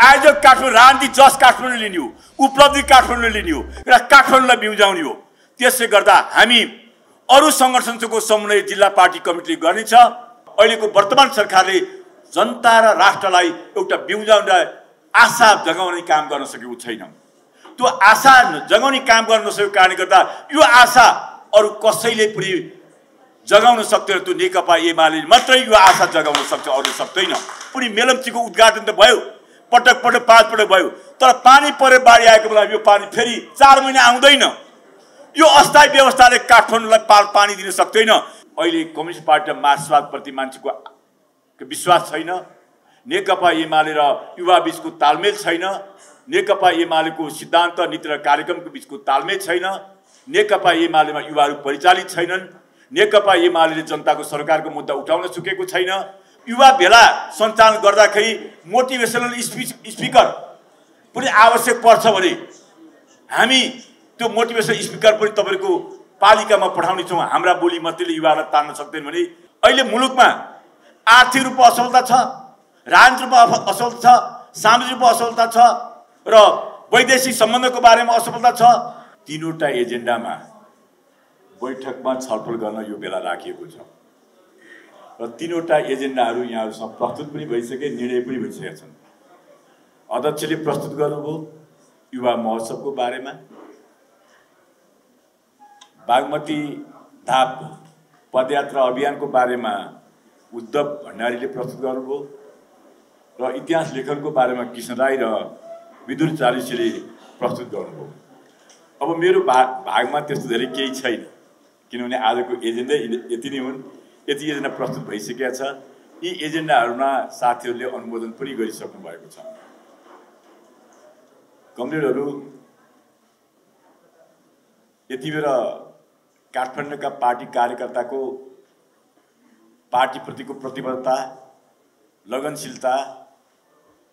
आयोजक काठमाडौँ राजनीति जस काठमाडौँ लिने हो उपलब्धि काठमाडौँ लिने हो र काठमाडौँलाई बिउजाउने हो त्यसले गर्दा हामी अरू सङ्गठनसँगको समन्वय जिल्ला पार्टी कमिटीले गर्नेछ। अहिलेको वर्तमान सरकारले जनता र राष्ट्रलाई एउटा बिउजाउने आशा जगाउने काम गर्न सकेको छैन। त्यो आशा जगाउने काम गर्न नसकेको कारणले गर्दा यो आशा अरू कसैले पनि जगाउन सक्दैन। त्यो नेकपा एमाले मात्रै यो आशा जगाउन सक्छ अरू सक्दैन। पुरै मेलम्चीको उद्घाटन त भयो। पटक पटक पाँच पटक भयो। तर पानी परे बाढी आएको बेला यो पानी फेरि चार महिना आउँदैन। यो अस्थायी व्यवस्थाले काठमाडौँलाई पा पानी दिन सक्दैन। अहिले कम्युनिस्ट पार्टी र मार्क्सवादप्रति मान्छेको विश्वास छैन। नेकपा एमाले र युवा बिचको तालमेल छैन। नेकपा एमालेको सिद्धान्त नीति र कार्यक्रमको बिचको तालमेल छैन। नेकपा एमालेमा युवाहरू परिचालित छैनन्। नेकपा एमाले जनताको सरकारको मुद्दा उठाउन सकेको छैन। युवा भेला सञ्चालन गर्दाखेरि मोटिभेसनल स्पिच स्पिकर पनि आवश्यक पर्छ भने हामी त्यो मोटिभेसनल स्पिकर पनि तपाईँको पालिकामा पठाउने छौँ। हाम्रा बोली मात्रै युवालाई तान्न सक्दैन भने अहिले मुलुकमा आर्थिक रूपमा असफलता छ राजनीतिक रूपमा असफलता छ सामाजिक रूपमा असफलता छ र वैदेशिक सम्बन्धको बारेमा असफलता छ। तिनवटा एजेन्डामा बैठकमा छलफल गर्न यो बेला राखिएको छ। र तिनवटा एजेन्डाहरू यहाँहरूसँग प्रस्तुत पनि भइसके निर्णय पनि भइसकेका छन्। अध्यक्षले प्रस्तुत गर्नुभयो युवा महोत्सवको बारेमा। बागमती धाप पदयात्रा अभियानको बारेमा उद्धव भण्डारीले प्रस्तुत गर्नुभयो र इतिहास लेखनको बारेमा कृष्ण राई र विदुर चालिसीले प्रस्तुत गर्नुभयो। अब मेरो भाग भागमा त्यस्तो धेरै केही छैन किनभने आजको एजेन्डै यति नै हुन्। यति एजेन्डा प्रस्तुत भइसकेका छ यी एजेन्डाहरूमा साथीहरूले अनुमोदन पनि गरिसक्नु भएको छ। कमरेडहरू यति बेला काठमाडौँका पार्टी कार्यकर्ताको पार्टीप्रतिको प्रतिबद्धता लगनशीलता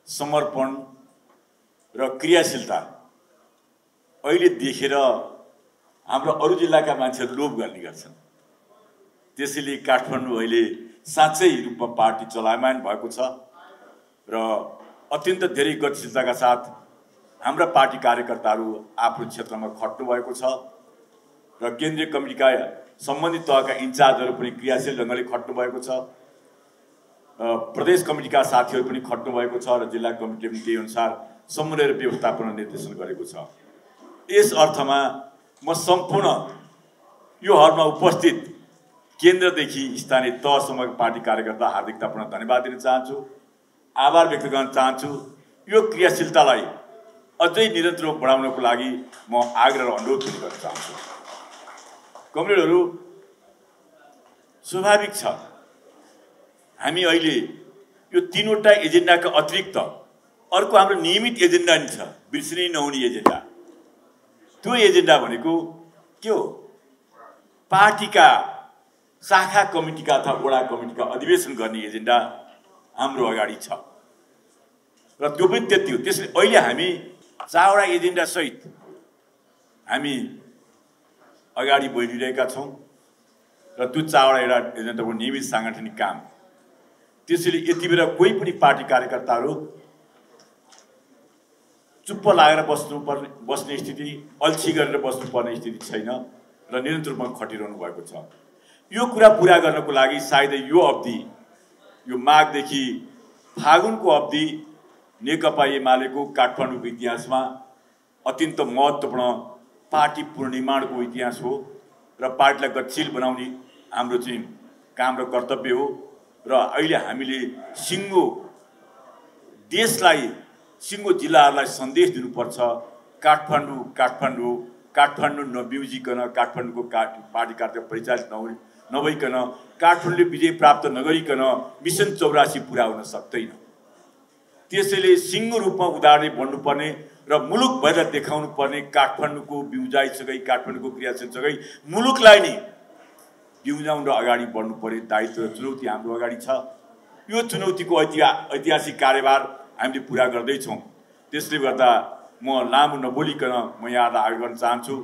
समर्पण र क्रियाशीलता अहिले देखेर हाम्रो अरू जिल्लाका मान्छेहरू लोभ गर्ने गर्छन्। त्यसैले काठमाडौँ अहिले साँच्चै रूपमा पार्टी चलायमान भएको छ र अत्यन्त धेरै गतिशीलताका साथ हाम्रा पार्टी कार्यकर्ताहरू आफ्नो क्षेत्रमा खट्नु भएको छ र केन्द्रीय कमिटीका सम्बन्धित तहका इन्चार्जहरू पनि क्रियाशील ढङ्गले खट्नु भएको छ। प्रदेश कमिटीका साथीहरू पनि खट्नु भएको छ र जिल्ला कमिटीले पनि त्यही अनुसार समन्वय र व्यवस्थापन निर्देशन गरेको छ। यस अर्थमा म सम्पूर्ण यो हलमा उपस्थित केन्द्रदेखि स्थानीय तहसम्मका पार्टी कार्यकर्ता हार्दिकतापूर्ण धन्यवाद दिन चाहन्छु आभार व्यक्त गर्न चाहन्छु। यो क्रियाशीलतालाई अझै निरन्तर बढाउनको लागि म आग्रह र अनुरोध पनि गर्न चाहन्छु। कमरेडहरू स्वाभाविक छ हामी अहिले यो तिनवटा एजेन्डाका अतिरिक्त अर्को हाम्रो नियमित एजेन्डा नि छ बिर्सिनै नहुने एजेन्डा। त्यो एजेन्डा भनेको के हो? पार्टीका शाखा कमिटीका अथवा वडा कमिटीका अधिवेशन गर्ने एजेन्डा हाम्रो अगाडि छ। र त्यो पनि त्यति हो। त्यसले अहिले हामी चारवटा एजेन्डा सहित हामी अगाडि बढिरहेका छौँ र त्यो चारवटा एउटा एजेन्डाको नियमित साङ्गठनिक काम। त्यसैले यति बेला कोही पनि पार्टी कार्यकर्ताहरू चुप्प लागेर बस्नु पर्ने बस्ने स्थिति अल्छी गरेर बस्नुपर्ने स्थिति छैन र निरन्तर रूपमा खटिरहनु भएको छ। यो कुरा पुरा गर्नको लागि सायदै यो अवधि यो माघदेखि फागुनको अवधि नेकपा एमालेको काठमाडौँको इतिहासमा अत्यन्त महत्त्वपूर्ण पार्टी पुनर्निर्माणको इतिहास हो र पार्टीलाई गतिशील बनाउने हाम्रो चाहिँ काम र कर्तव्य हो र अहिले हामीले सिङ्गो देशलाई सिङ्गो जिल्लाहरूलाई सन्देश दिनुपर्छ। काठमाडौँ काठमाडौँ काठमाडौँ नबिउजिकन काठमाडौँको काठ पार्टी कार्यक्रम परिचालित नहुने नभइकन काठमाडौँले विजय प्राप्त नगरिकन मिसन चौरासी पुरा हुन सक्दैन। त्यसैले सिङ्गो रूपमा उदाहरणै बढ्नुपर्ने र मुलुक भएर देखाउनु पर्ने काठमाडौँको बिउजाइसँगै काठमाडौँको क्रियाशीलसँगै मुलुकलाई नै बिउजाउन र अगाडि बढ्नु पर्ने दायित्व र चुनौती हाम्रो अगाडि छ। यो चुनौतीको ऐतिहा ऐतिहासिक कार्यभार हामीले पुरा गर्दैछौँ। त्यसले गर्दा म लामो नबोलिकन म यहाँलाई आग्रह गर्न चाहन्छु।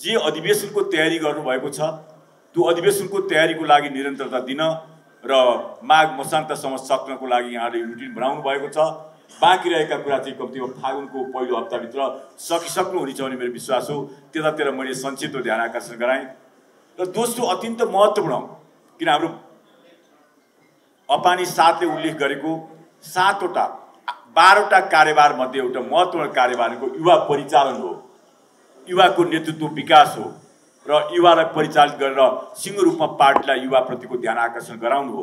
जे अधिवेशनको तयारी गर्नुभएको छ त्यो अधिवेशनको तयारीको लागि निरन्तरता दिन र माघ मसान्तसम्म सक्नको लागि यहाँले रुटिन बनाउनु भएको छ। बाँकी रहेका कुरा चाहिँ कम्तीमा फागुनको पहिलो हप्ताभित्र सकिसक्नुहुनेछ भन्ने मेरो विश्वास हो। त्यतातिर मैले संक्षिप्त ध्यान आकर्षण गराएँ। र दोस्रो अत्यन्त महत्त्वपूर्ण किन हाम्रो अपानी सातले उल्लेख गरेको सातवटा बाह्रवटा कार्यभारमध्ये एउटा महत्त्वपूर्ण कार्यभारको युवा परिचालन हो। युवाको नेतृत्व विकास हो। र युवालाई परिचालित गरेर सिङ्गो रूपमा पार्टीलाई युवाप्रतिको ध्यान आकर्षण गराउनु हो।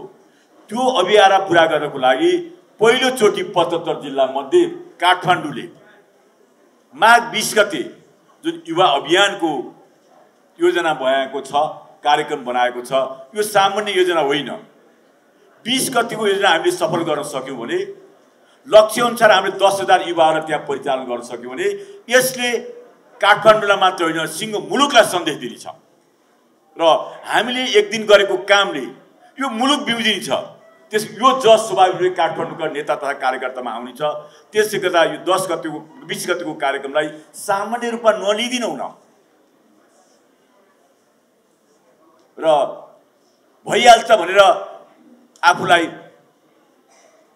त्यो अभियान पुरा गर्नको लागि पहिलोचोटि पचहत्तर जिल्लामध्ये काठमाडौँले माघ बिस गते जुन युवा अभियानको योजना बनाएको छ कार्यक्रम बनाएको छ यो सामान्य योजना होइन। बिस गतिको योजना हामीले सफल गर्न सक्यौँ भने लक्ष्यअनुसार हामीले दस हजार युवाहरूलाई त्यहाँ परिचालन गर्न सक्यौँ भने यसले काठमाडौँलाई मात्र होइन सिङ्गो मुलुकलाई सन्देश दिनेछ र हामीले एक दिन गरेको कामले यो मुलुक बिउजिन्छ। त्यस यो जस स्वाभाविक काठमाडौँका नेता तथा कार्यकर्तामा आउनेछ त्यसले गर्दा यो दस गतिको बिस गतिको कार्यक्रमलाई सामान्य रूपमा नलिदिनौ न। र भइहाल्छ भनेर आफूलाई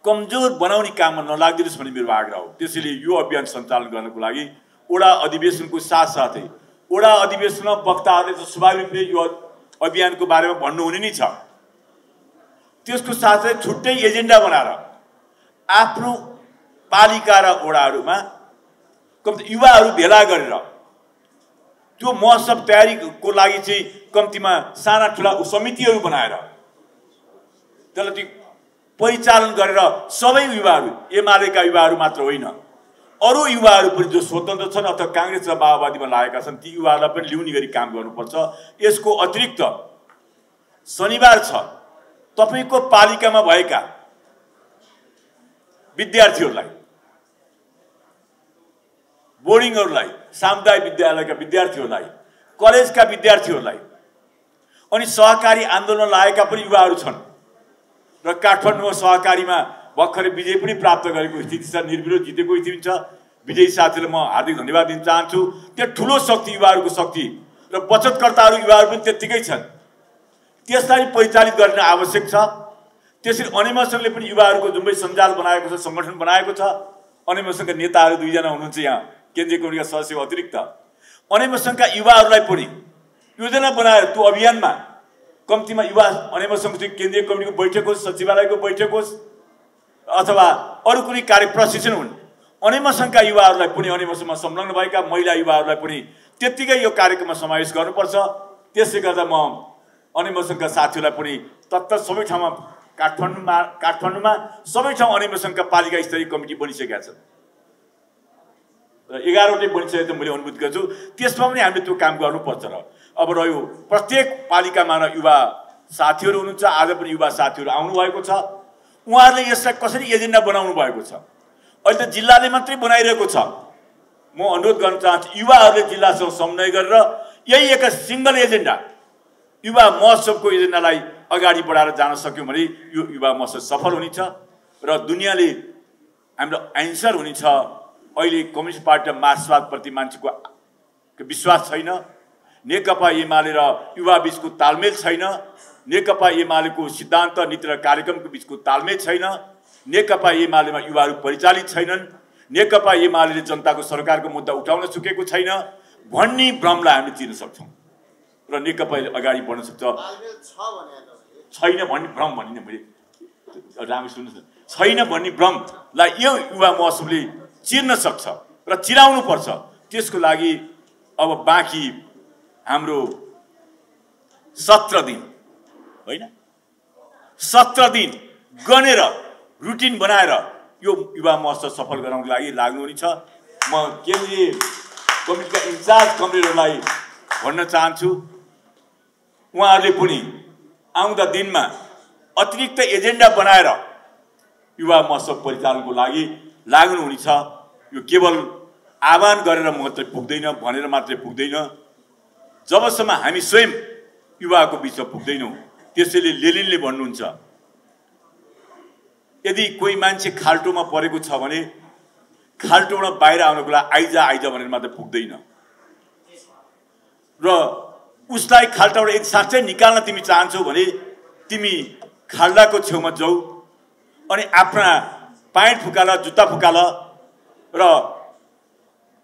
कमजोर बनाउने काममा नलागिदिनुहोस् भन्ने मेरो आग्रह हो। त्यसैले यो अभियान सञ्चालन गर्नको लागि ओडा अधिवेशनको साथसाथै ओडा अधिवेशनमा वक्ताहरूले त स्वाभाविक रूपले यो अभियानको बारेमा भन्नुहुने नै छ। त्यसको साथै छुट्टै एजेन्डा बनाएर आफ्नो पालिका र ओडाहरूमा कम्ती युवाहरू भेला गरेर त्यो महोत्सव तयारीको लागि चाहिँ कम्तीमा साना ठुला समितिहरू बनाएर त्यसलाई त्यो परिचालन गरेर सबै युवाहरू एमालेका युवाहरू मात्र होइन। अरू युवाहरू पनि जो स्वतन्त्र छन् अथवा काङ्ग्रेस र माओवादीमा लागेका छन् ती युवाहरूलाई पनि ल्याउने गरी काम गर्नुपर्छ। यसको अतिरिक्त शनिबार छ तपाईँको पालिकामा भएका विद्यार्थीहरूलाई बोर्डिङहरूलाई सामुदायिक विद्यालयका विद्यार्थीहरूलाई कलेजका विद्यार्थीहरूलाई अनि सहकारी आन्दोलन लागेका पनि युवाहरू छन्। र काठमाडौँमा सहकारीमा भर्खरै विजय पनि प्राप्त गरेको स्थिति छ निर्विरोध जितेको स्थिति छ। विजयी साथीलाई म हार्दिक धन्यवाद दिन चाहन्छु। त्यहाँ ठुलो शक्ति युवाहरूको शक्ति र बचतकर्ताहरू युवाहरू पनि त्यत्तिकै छन्। त्यसलाई परिचालित गर्न आवश्यक छ। त्यसरी अनिमा सङ्घले पनि युवाहरूको जुन सञ्जाल बनाएको छ सङ्गठन बनाएको छ। अनिमा सङ्घका नेताहरू दुईजना हुनुहुन्छ यहाँ केन्द्रीय कमिटीका सदस्यको अतिरिक्त। अनिमा सङ्घका युवाहरूलाई पनि योजना बनाएर त्यो अभियानमा कम्तीमा युवा अनिमा सङ्घ केन्द्रीय कमिटीको बैठक होस् सचिवालयको बैठक होस् अथवा अरू कुनै कार्य प्रशिक्षण हुन्। अनिमा सङ्घका युवाहरूलाई पनि अनिमा संलग्न भएका महिला युवाहरूलाई पनि त्यत्तिकै यो कार्यक्रममा समावेश गर्नुपर्छ। त्यसले गर्दा म अनिमसङ्घका साथीहरूलाई पनि तत्त सबै ठाउँमा काठमाडौँमा काठमाडौँमा सबै ठाउँ अनिमसङ्घका पालिका स्तरीय कमिटी बनिसकेका छन्। र एघारवटै बनिसकेको मैले अनुभूत गर्छु त्यसमा पनि हामीले त्यो काम गर्नुपर्छ र। अब रह्यो प्रत्येक पालिकामा र युवा साथीहरू हुनुहुन्छ आज पनि युवा साथीहरू आउनुभएको छ। उहाँहरूले यसलाई कसरी एजेन्डा बनाउनु भएको छ? अहिले त जिल्लाले मात्रै बनाइरहेको छ। म अनुरोध गर्न चाहन्छु युवाहरूले जिल्लासँग समन्वय गरेर यही एक सिङ्गल एजेन्डा युवा महोत्सवको योजनालाई अगाडि बढाएर जान सक्यौँ भने यो युवा महोत्सव सफल हुनेछ र दुनियाँले हाम्रो एन्सर हुनेछ। अहिले कम्युनिस्ट पार्टी र मार्क्सवादप्रति मान्छेको विश्वास छैन। नेकपा एमाले र युवा बिचको तालमेल छैन। नेकपा एमालेको सिद्धान्त नीति र कार्यक्रमको बिचको तालमेल छैन। नेकपा एमालेमा युवाहरू परिचालित छैनन्। नेकपा एमाले जनताको सरकारको मुद्दा उठाउन सकेको छैन। भन्ने भ्रमलाई हामीले चिन्न सक्छौँ। र नेकपा अगाडि बढ्न सक्छ। छैन भन्ने भ्रम भन्ने मैले। राम्रो सुन्नुहोस् छैन भन्ने भ्रमलाई यो युवा महोत्सवले चिर्न सक्छ र चिराउनु पर्छ त्यसको लागि अब बाँकी हाम्रो सत्र दिन होइन? सत्र दिन गनेर रुटिन बनाएर यो युवा महोत्सव सफल गराउनको लागि लाग्नुहुनेछ म केन्द्रीय कमिटीका इन्चार्ज कमिटीहरूलाई भन्न चाहन्छु। उहाँहरूले पनि आउँदा दिनमा अतिरिक्त एजेन्डा बनाएर युवा महोत्सव परिचालनको लागि लाग्नुहुनेछ। यो केवल आह्वान गरेर मात्रै पुग्दैन भनेर मात्रै पुग्दैन। जबसम्म हामी स्वयं युवाको बिचमा पुग्दैनौँ त्यसैले लेलिनले भन्नुहुन्छ यदि कोही मान्छे खाल्टोमा परेको छ भने खाल्टोबाट बाहिर आउनको लागि आइजा आइजा भनेर मात्र पुग्दैन। र उसलाई खाल्टाबाट यदि साँच्चै निकाल्न तिमी चाहन्छौ भने तिमी खाल्डाको छेउमा जाऊ अनि आफ्ना प्यान्ट फुकाल जुत्ता फुकाल र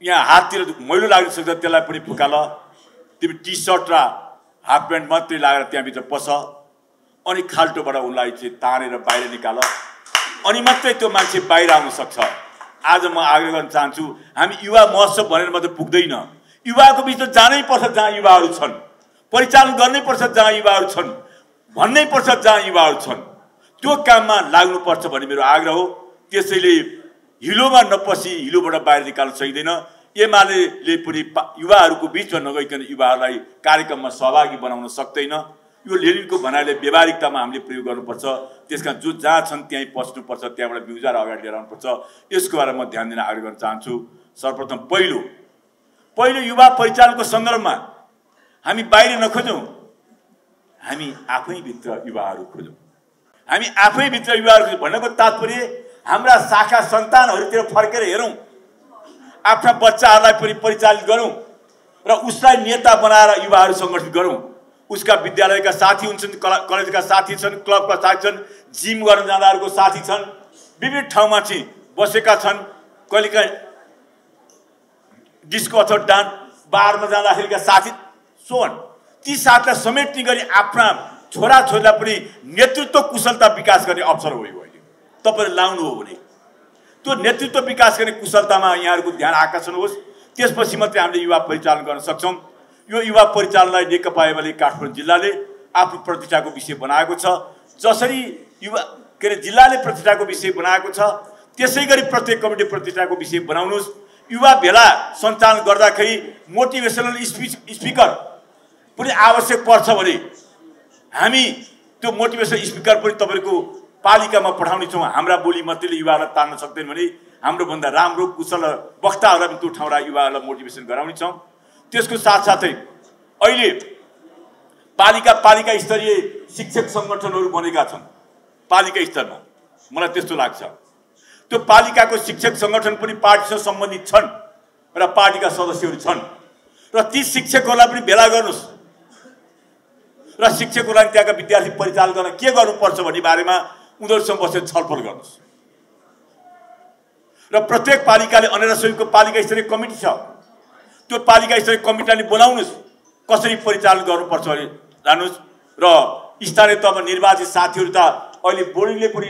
यहाँ हाततिर मैलो लाग्न सक्छ त्यसलाई पनि फुकाल। तिमी टी सर्ट र हाफ प्यान्ट मात्रै लगाएर त्यहाँभित्र पस। अनि खाल्टोबाट उसलाई चाहिँ तानेर बाहिर निकाल। अनि मात्रै त्यो मान्छे बाहिर आउन सक्छ। आज म आग्रह गर्न चाहन्छु हामी युवा महोत्सव भनेर मात्रै पुग्दैन। युवाको बिचमा जानै पर्छ जहाँ युवाहरू छन्। परिचालन गर्नै पर्छ जहाँ युवाहरू छन्। भन्नै पर्छ जहाँ युवाहरू छन्। त्यो काममा लाग्नुपर्छ भन्ने मेरो आग्रह हो। त्यसैले हिलोमा नपसी हिलोबाट बाहिर निकाल्न सकिँदैन। एमाले पनि युवाहरूको बिचमा नगइकन युवाहरूलाई कार्यक्रममा सहभागी बनाउन सक्दैन। यो लेनिनको भनाइले व्यवहारिकतामा हामीले प्रयोग गर्नुपर्छ। त्यसका जो जहाँ छन् त्यहीँ पस्नुपर्छ त्यहाँबाट बिउजार अगाडि लिएर आउनुपर्छ। यसको बारेमा म ध्यान दिन आग्रह गर्न चाहन्छु। सर्वप्रथम पहिलो पहिलो युवा परिचालनको सन्दर्भमा हामी बाहिर नखोजौँ हामी आफैभित्र युवाहरू खोजौँ हामी आफैभित्र युवाहरू भन्नको तात्पर्य हाम्रा शाखा सन्तानहरूतिर फर्केर हेरौँ। आफ्ना बच्चाहरूलाई पनि परिचालित गरौँ र उसलाई नेता बनाएर युवाहरू सङ्गठित गरौँ। उसका विद्यालयका साथी हुन्छन् कलेजका साथी छन् क्लबका साथी छन् जिम गर्न जाँदाहरूको साथी छन् विभिन्न ठाउँमा चाहिँ बसेका छन्। कहिलेकाहीँ डिस्को अथवा डान्स बारमा जाँदाखेरिका साथी सोन ती साथलाई समेट्ने गरी आफ्ना छोराछोरीलाई पनि नेतृत्व कुशलता विकास गर्ने अवसर हो यो अहिले। तपाईँले लाउनु हो भने। त्यो नेतृत्व विकास गर्ने कुशलतामा यहाँहरूको ध्यान आकर्षण होस्। त्यसपछि मात्रै हामीले युवा परिचालन गर्न सक्छौँ। यो युवा परिचालनलाई नेकपा एमाले काठमाडौँ जिल्लाले आफ्नो प्रतिष्ठाको विषय बनाएको छ। जसरी युवा के अरे जिल्लाले प्रतिष्ठाको विषय बनाएको छ त्यसै गरी प्रत्येक कमिटी प्रतिष्ठाको विषय बनाउनुहोस्। युवा भेला सञ्चालन गर्दाखेरि मोटिभेसनल स्पिच स्पिकर पनि आवश्यक पर्छ भने हामी त्यो मोटिभेसनल स्पिकर पनि तपाईँको पालिकामा पठाउने छौँ। हाम्रा बोली मात्रै युवाहरूलाई तान्न सक्दैन भने हाम्रोभन्दा राम्रो कुशल वक्ताहरूलाई पनि त्यो ठाउँलाई युवाहरूलाई मोटिभेसन गराउने छौँ। त्यसको साथसाथै अहिले पालिका पालिका स्तरीय शिक्षक सङ्गठनहरू बनेका छन्। पालिका स्तरमा। मलाई त्यस्तो लाग्छ। त्यो पालिकाको शिक्षक सङ्गठन पनि पार्टीसँग सम्बन्धित छन् र पार्टीका सदस्यहरू छन्। र ती शिक्षकहरूलाई पनि भेला गर्नुहोस्। र शिक्षकहरूलाई त्यहाँका विद्यार्थी परिचालन गर्न के गर्नुपर्छ भन्ने बारेमा उनीहरूसँग बसेर छलफल गर्नुहोस्। र प्रत्येक पालिकाले अनेर पालिका स्तरीय कमिटी छ। त्यो पालिका स्तरीय कमिटीलाई बनाउनुहोस् कसरी परिचालन गर्नुपर्छ भने जानुहोस् र स्थानीय तहमा निर्वाचित साथीहरू त अहिले बोर्डिङले पनि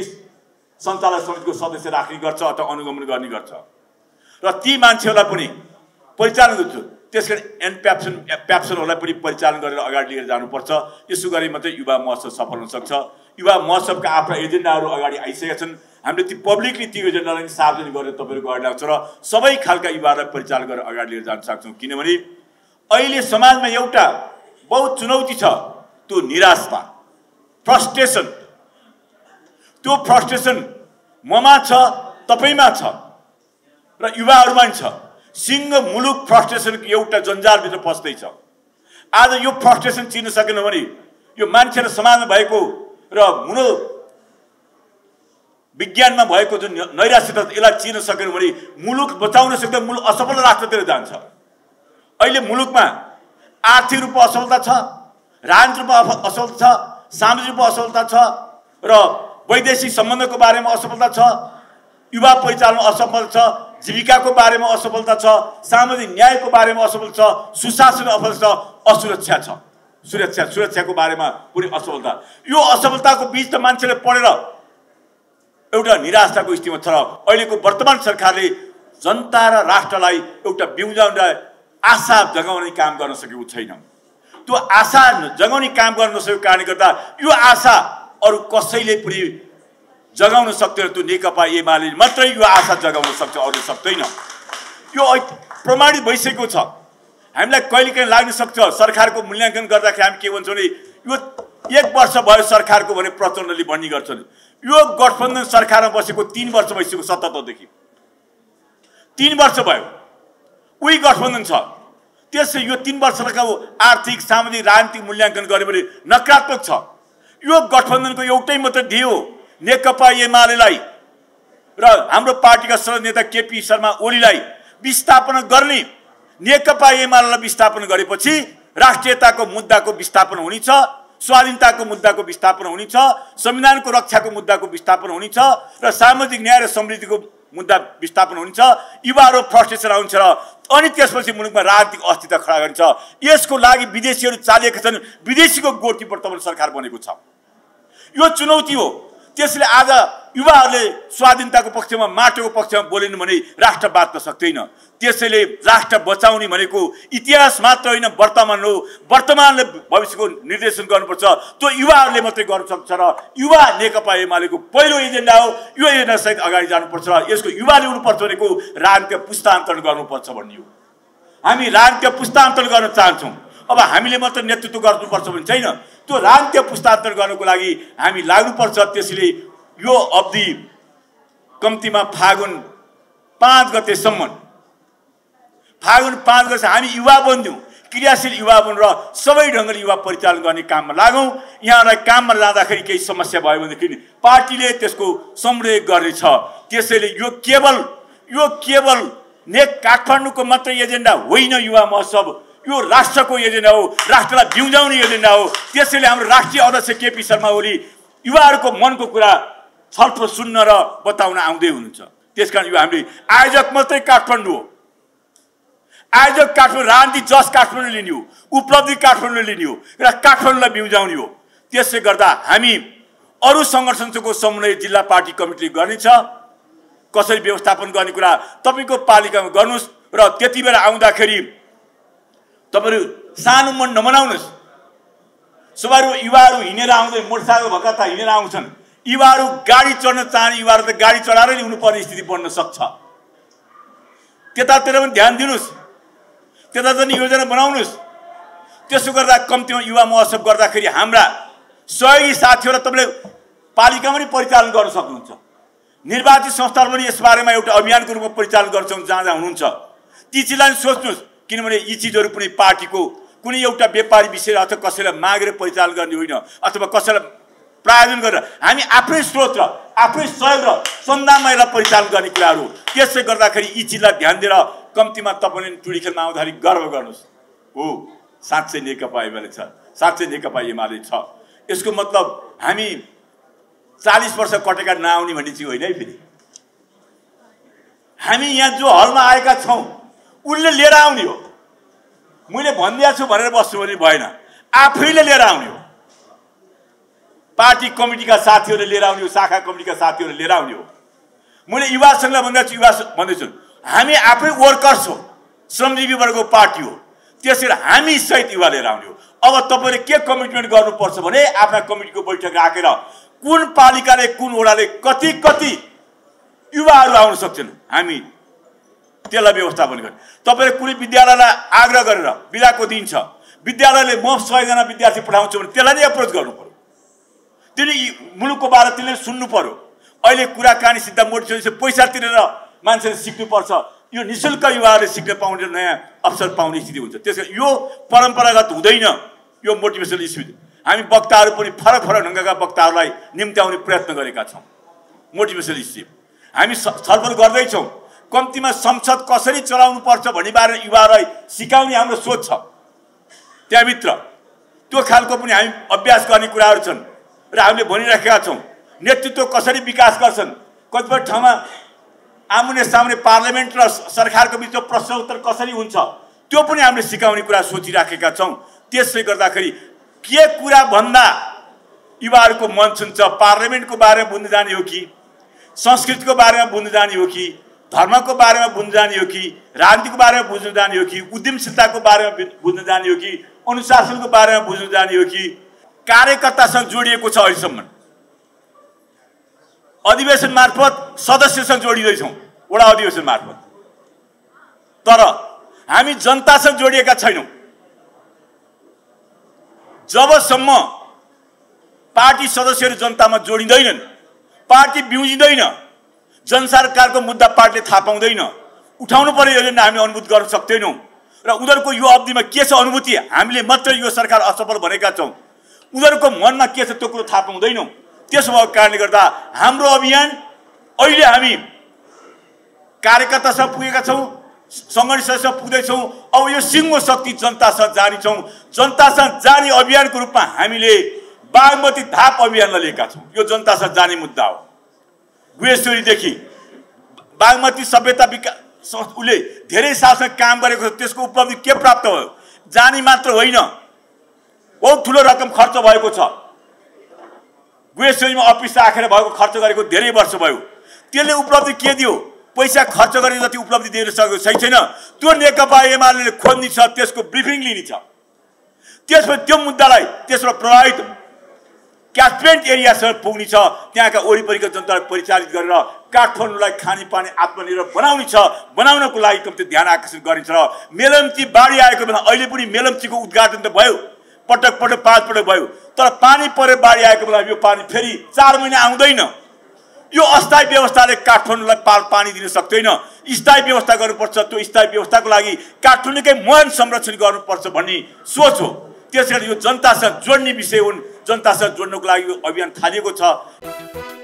सञ्चालक समितिको सदस्य राख्ने गर्छ अथवा अनुगमन गर्ने गर्छ। र ती मान्छेहरूलाई पनि परिचालन गर्छु। त्यस कारण एनप्याप्सन प्याप्सनहरूलाई पनि परिचालन गरेर अगाडि लिएर जानुपर्छ। यसो गरे मात्रै युवा महोत्सव सफल हुनसक्छ युवा महोत्सवका आफ्ना एजेन्डाहरू अगाडि आइसकेका छन्। हामीले ती पब्लिकली ती एजेन्डालाई सार्वजनिक गरेर तपाईँहरूको अगाडि ल्याउँछ र सबै खालका युवाहरूलाई परिचालन गरेर अगाडि लिएर जान सक्छौँ। किनभने अहिले समाजमा एउटा बहुत चुनौती छ त्यो निराशता फ्रस्ट्रेसन। त्यो फ्रस्ट्रेसन ममा छ तपाईँमा छ र युवाहरूमा पनि छ। सिङ्ग मुलुक फ्रस्ट्रेसनको एउटा जन्जालभित्र पस्दैछ। आज यो फ्रस्ट्रेसन चिन्न सकेन भने यो मान्छे र समाजमा भएको र हुन विज्ञानमा भएको जुन नैराश्यता यसलाई चिन्न सक्यो भने मुलुक बचाउन सक्दा मुलुक असफल राष्ट्रतिर जान्छ। अहिले मुलुकमा आर्थिक रूपमा असफलता छ राजनीतिक रूपमा असफलता छ सामाजिक रूपमा असफलता छ र वैदेशिक सम्बन्धको बारेमा असफलता छ युवा परिचालन असफल छ जीविकाको बारेमा असफलता छ सामाजिक न्यायको बारेमा असफल छ सुशासन असफल छ असुरक्षा छ। सुरक्षा सुरक्षाको बारेमा पुरै असफलता। यो असफलताको बिच त मान्छेले पढेर एउटा निराशाको स्थितिमा छ। अहिलेको वर्तमान सरकारले जनता र राष्ट्रलाई एउटा बिउजाउने आशा जगाउने काम गर्न सकेको छैन। त्यो आशा जगाउने काम गर्न नसकेको कारणले गर्दा यो आशा अरू कसैले पनि जगाउन सक्दैन। त्यो नेकपा एमाले मात्रै यो आशा जगाउन सक्छ अरू सक्दैन। यो प्रमाणित भइसकेको छ। हामीलाई कहिले काहीँ लाग्न सक्छ सरकारको मूल्याङ्कन गर्दाखेरि हामी के भन्छौँ भने यो एक वर्ष भयो सरकारको भने प्रचण्डले भन्ने गर्छन्। यो गठबन्धन सरकारमा बसेको तिन वर्ष भइसक्यो सतहत्तरदेखि। तिन वर्ष भयो। उही गठबन्धन छ। त्यसै यो तिन वर्षका आर्थिक सामाजिक राजनीतिक मूल्याङ्कन गऱ्यो भने नकारात्मक छ। यो गठबन्धनको एउटै मात्रै ध्येय हो नेकपा एमालेलाई र हाम्रो पार्टीका सदस्य नेता केपी शर्मा ओलीलाई विस्थापन गर्ने नेकपा एमालेलाई विस्थापन गरेपछि राष्ट्रियताको मुद्दाको विस्थापन हुनेछ। स्वाधीनताको मुद्दाको विस्थापन हुनेछ संविधानको रक्षाको मुद्दाको विस्थापन हुनेछ र सामाजिक न्याय र समृद्धिको मुद्दा विस्थापन हुन्छ। युवाहरू फ्रस्ट्रेसन आउँछ र अनि त्यसपछि मुलुकमा राजनीतिक अस्तित्व खडा गरिन्छ। यसको लागि विदेशीहरू चालिएका छन्। विदेशीको गोटी वर्तमान सरकार बनेको छ। यो चुनौती हो। त्यसले आज युवाहरूले स्वाधीनताको पक्षमा माटोको पक्षमा बोलिनु भने राष्ट्र बाँच्न सक्दैन। त्यसैले राष्ट्र बचाउने भनेको इतिहास मात्र होइन वर्तमान हो। वर्तमानले भविष्यको निर्देशन गर्नुपर्छ। त्यो युवाहरूले मात्रै गर्न सक्छ र युवा नेकपा एमालेको पहिलो एजेन्डा हो। यो एजेन्डासहित अगाडि जानुपर्छ। र यसको युवाले हुनुपर्छ भनेको राजनीतिक पुस्तान्तरण गर्नुपर्छ भन्ने हो हामी राजनीतिक पुस्तान्तरण गर्न चाहन्छौँ। अब हामीले मात्र नेतृत्व गर्नुपर्छ भने छैन त्यो राजनीतिक पुस्तान्तरण गर्नको लागि हामी लाग्नुपर्छ। त्यसले यो अवधि कम्तीमा फागुन पाँच गतेसम्म। फागुन पाँच गते हामी युवा बनिदिउँ क्रियाशील युवा बनेर सबै ढङ्गले युवा परिचालन गर्ने काममा लागौँ। यहाँलाई काममा लाँदाखेरि केही समस्या भयो भनेदेखि पार्टीले त्यसको संरेख गर्नेछ। त्यसैले यो केवल यो केवल नेक काठमाडौँको मात्रै एजेन्डा होइन युवा महोत्सव। यो राष्ट्रको एजेन्डा हो राष्ट्रलाई बिउजाउने एजेन्डा हो। त्यसैले हाम्रो राष्ट्रिय अध्यक्ष केपी शर्मा ओली युवाहरूको मनको कुरा छलफल सुन्न र बताउन आउँदै हुनुहुन्छ। त्यस कारण यो हामीले आयोजक मात्रै काठमाडौँ हो। आयोजक काठमाडौँ राजनीति जस काठमाडौँ लिने हो उपलब्धि काठमाडौँ लिने हो र काठमाडौँलाई बिउजाउने हो। त्यसले गर्दा हामी अरू सङ्गठनको समन्वय जिल्ला पार्टी कमिटीले गर्नेछ। कसरी व्यवस्थापन गर्ने कुरा तपाईँको पालिकामा गर्नुहोस् र त्यति बेला आउँदाखेरि तपाईँहरू सानो मन नमनाउनुहोस्। सबै युवाहरू हिँडेर आउँदै मोटरसाइकल भएका हिँडेर आउँछन्। युवाहरू गाडी चढ्न चाहने युवाहरू त गाडी चढाएरै ल्याउनु पर्ने स्थिति बन्न सक्छ। त्यतातिर पनि ध्यान दिनुहोस्। त्यता पनि योजना बनाउनुहोस्। त्यसो गर्दा कम्तीमा युवा महोत्सव गर्दाखेरि हाम्रा सहयोगी साथीहरू तपाईँले पालिकामा पनि परिचालन गर्न सक्नुहुन्छ। निर्वाचित संस्थाहरू पनि यसबारेमा एउटा अभियानको रूपमा परिचालन गर्छौँ जहाँ जहाँ हुनुहुन्छ। ती चिजलाई सोच्नुहोस् किनभने यी चिजहरू पनि पार्टीको कुनै एउटा व्यापारी विषय अथवा कसैलाई मागेर परिचालन गर्ने होइन अथवा कसैलाई प्रायोजन गरेर हामी आफ्नै स्रोत र आफ्नै सहयोग र सन्धानमा यसलाई परिचालन गर्ने कुराहरू। त्यसले गर्दाखेरि यी चिजलाई ध्यान दिएर कम्तीमा तपाईँले टुडी खेलमा आउँदाखेरि गर्व गर्नुहोस्। हो साँच्चै नेकपा एमाले छ। साँच्चै नेकपा एमाले छ। यसको मतलब हामी चालिस वर्ष कटेका नआउने भन्ने चाहिँ होइन है फेरि। हामी यहाँ जो हलमा आएका छौँ उसले लिएर आउने हो। मैले भनिदिएको छु भनेर बस्छु भने भएन। आफैले लिएर आउने हो। पार्टी कमिटीका साथीहरूले लिएर आउने हो शाखा कमिटीका साथीहरूले लिएर आउने हो। मैले युवा सङ्घलाई भन्दैछु युवा भन्दैछु हामी आफै वर्कर्स हो श्रमजीवी वर्गको पार्टी हो। त्यसरी हामी सहित युवा लिएर आउने हो। अब तपाईँले के कमिटमेन्ट गर्नुपर्छ भने आफ्ना कमिटीको बैठक राखेर कुन पालिकाले कुन वडाले कति कति युवाहरू आउन सक्छन् हामी त्यसलाई व्यवस्थापन गर्ने। तपाईँले कुनै विद्यालयलाई आग्रह गरेर बिदाको दिन छ विद्यालयले म सयजना विद्यार्थी पठाउँछु भने त्यसलाई नै एप्रोच गर्नु पऱ्यो तिनी मुलुकको बारे तिमीले सुन्नु पऱ्यो अहिले कुराकानी सिद्ध मोटिभेसन पैसा तिरेर मान्छेले सिक्नुपर्छ यो नि शुल्क युवाहरूले सिक्न पाउने नयाँ अवसर पाउने स्थिति हुन्छ। त्यस यो परम्परागत हुँदैन यो मोटिभेसनल इस्यु हामी वक्ताहरू पनि फरक फरक ढङ्गका वक्ताहरूलाई निम्त्याउने प्रयत्न गरेका छौँ। मोटिभेसनल इस्यु हामी छलफल गर्दैछौँ। कम्तीमा संसद कसरी चलाउनु पर्छ भन्ने बारे युवाहरूलाई सिकाउने हाम्रो सोच छ। त्यहाँभित्र त्यो खालको पनि हामी अभ्यास गर्ने कुराहरू छन्। र हामीले भनिराखेका छौँ नेतृत्व कसरी विकास गर्छन्? कतिपय ठाउँमा आमुने सामुने पार्लियामेन्ट र सरकारको बिचमा प्रश्न उत्तर कसरी हुन्छ? त्यो पनि हामीले सिकाउने कुरा सोचिराखेका छौँ। त्यसले गर्दाखेरि के कुरा भन्दा युवाहरूको मन छुन्छ पार्लियामेन्टको बारेमा बुझ्नु जाने हो कि? संस्कृतिको बारेमा बुझ्नु जाने हो कि? धर्मको बारेमा बुझ्नु जाने हो कि? राजनीतिको बारेमा बुझ्नु जाने हो कि? उद्यमशीलताको बारेमा बुझ्नु जाने हो कि? अनुशासनको बारेमा बुझ्नु जाने हो कि? कार्यकर्तासँग जोडिएको छ अहिलेसम्म। अधिवेशन मार्फत सदस्यसँग जोडिँदैछौँ वडा अधिवेशन मार्फत। तर हामी जनतासँग जोडिएका छैनौँ। जबसम्म पार्टी सदस्यहरू जनतामा जोडिँदैनन् पार्टी बिउजिँदैन जनसरकारको मुद्दा पार्टीले थाहा पाउँदैन उठाउनु पर्यो एजेन्डा हामी अनुभूत गर्न सक्दैनौँ। र उनीहरूको यो अवधिमा के छ अनुभूति हामीले मात्र यो सरकार असफल भनेका छौँ। उनीहरूको मनमा के छ त्यो कुरो थाहा पाउँदैनौँ। त्यसो भएको कारणले गर्दा हाम्रो अभियान अहिले हामी कार्यकर्तासँग पुगेका छौँ सङ्घर्षसँग पुग्दैछौँ अब यो सिङ्गो शक्ति जनतासँग जाने छौँ। जनतासँग जाने अभियानको रूपमा हामीले बागमती धाप अभियानलाई लिएका छौँ। यो जनतासँग जाने मुद्दा हो। गुहेश्वरीदेखि बागमती सभ्यता विकास उसले धेरै सालसँग काम गरेको छ त्यसको उपलब्धि के प्राप्त भयो? जाने मात्र होइन। बहुत ठुलो रकम खर्च भएको छ। गुहेश्वरीमा अफिस राखेर भएको खर्च गरेको धेरै वर्ष भयो। त्यसले उपलब्धि के दियो? पैसा खर्च गर्ने जति उपलब्धि दिन सकेको सही छैन? त्यो नेकपा एमाले खोज्ने छ त्यसको ब्रिफिङ लिने छ। त्यसपछि त्यो मुद्दालाई त्यसबाट प्रभावित क्याचमेन्ट एरियासम्म पुग्ने छ। त्यहाँका वरिपरिका जनतालाई परिचालित गरेर काठमाडौँलाई खानेपानी आत्मनिर्भर बनाउने छ। बनाउनको लागि कम्ती ध्यान आकर्षण गरिन्छ। र मेलम्ची बाढी आएको बेला अहिले पनि मेलम्चीको उद्घाटन त भयो। पटक पटक पाँच पटक भयो। तर पानी परे बाढी आएको बेला यो पानी फेरि चार महिना आउँदैन। यो अस्थायी व्यवस्थाले काठमाडौँलाई पाल पानी दिन सक्दैन। स्थायी व्यवस्था गर्नुपर्छ त्यो स्थायी व्यवस्थाको लागि काठमाडौँकै मन संरक्षण गर्नुपर्छ भन्ने सोच हो। त्यस कारण यो जनतासँग जोड्ने विषय हुन्। जनतासँग जोड्नको लागि यो अभियान थालिएको छ।